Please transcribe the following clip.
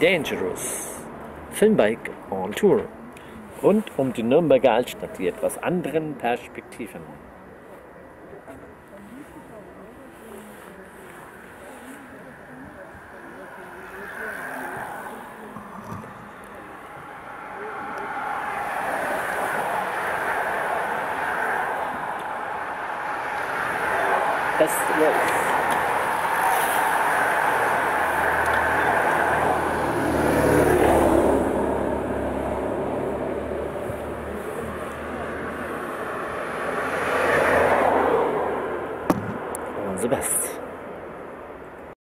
Dangerous. Filmbike on Tour. Rund um die Nürnberger Altstadt, die etwas anderen Perspektiven. Festivals. the best.